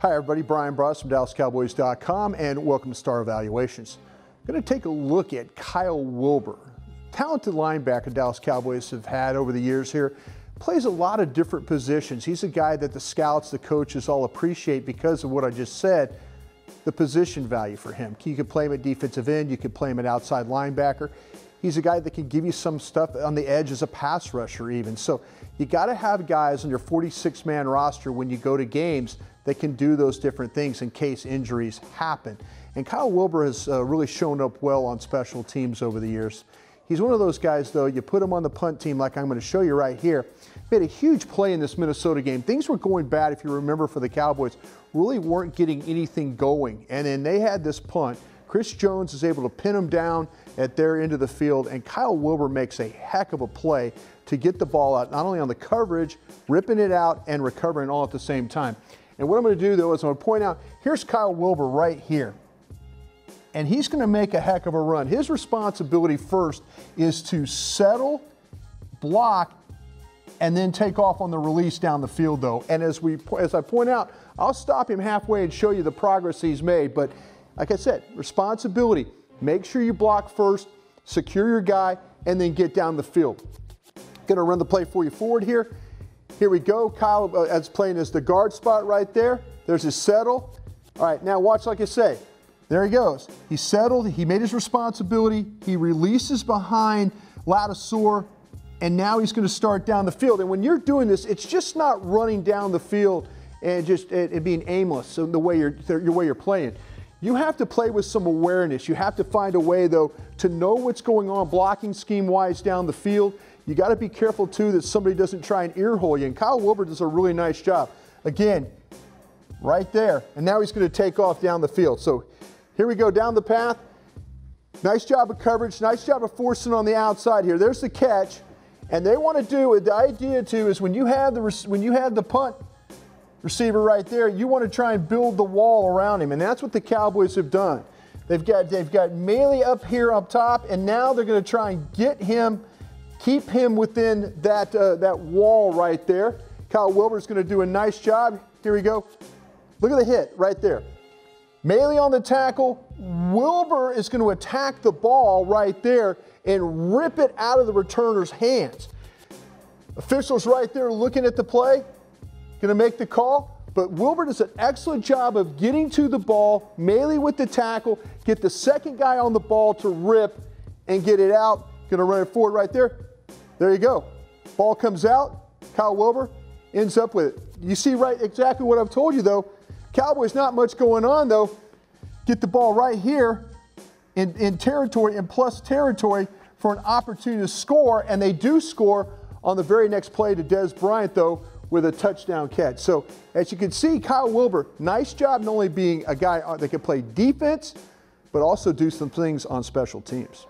Hi, everybody. Bryan Broaddus from DallasCowboys.com, and welcome to Star Evaluations. I'm going to take a look at Kyle Wilber, talented linebacker Dallas Cowboys have had over the years here. Plays a lot of different positions. He's a guy that the scouts, the coaches all appreciate because of what I just said the position value for him. You could play him at defensive end, you could play him at outside linebacker. He's a guy that can give you some stuff on the edge as a pass rusher, even. So you got to have guys on your 46 man roster when you go to games that can do those different things in case injuries happen. And Kyle Wilber has uh, really shown up well on special teams over the years. He's one of those guys, though, you put him on the punt team like I'm going to show you right here. Made a huge play in this Minnesota game. Things were going bad, if you remember, for the Cowboys. Really weren't getting anything going. And then they had this punt. Chris Jones is able to pin him down at their end of the field, and Kyle Wilber makes a heck of a play to get the ball out, not only on the coverage, ripping it out and recovering all at the same time. And what I'm going to do, though, is I'm going to point out here's Kyle Wilber right here and he's going to make a heck of a run. His responsibility first is to settle, block, and then take off on the release down the field, though. And as we, as I point out, I'll stop him halfway and show you the progress he's made. But like I said, responsibility. Make sure you block first, secure your guy, and then get down the field. To run the play for you forward here. Here we go. Kyle uh, is playing as the guard spot right there. There's his settle. All right, now watch like I say. There he goes. He settled, he made his responsibility, he releases behind Ladouceur, and now he's to start down the field. And when you're doing this, it's just not running down the field and just and, and being aimless in the way you're, the way you're playing. You have to play with some awareness. You have to find a way, though, to know what's going on blocking scheme wise down the field. You got to be careful, too, that somebody doesn't try and earhole you. And Kyle Wilber does a really nice job. Again, right there. And now he's going to take off down the field. So here we go down the path. Nice job of coverage. Nice job of forcing on the outside here. There's the catch. And they want to do it. the idea too is when you have the when you have the punt receiver right there, you want to try and build the wall around him, and that's what the Cowboys have done. They've got they've got Maile up here up top, and now they're going to try and get him, keep him within that uh, that wall right there. Kyle Wilber's going to do a nice job. Here we go. Look at the hit right there. Maile on the tackle. Wilber is going to attack the ball right there and rip it out of the returner's hands. Officials right there looking at the play, going to make the call. But Wilber does an excellent job of getting to the ball, Maile with the tackle, get the second guy on the ball to rip and get it out. Going to run it forward right there. There you go. Ball comes out. Kyle Wilber ends up with it. You see right exactly what I've told you though. Cowboys, not much going on though. Get the ball right here in, in territory and plus territory for an opportunity to score, and they do score on the very next play to Dez Bryant, though, with a touchdown catch. So, as you can see, Kyle Wilber, nice job not only being a guy that can play defense, but also do some things on special teams.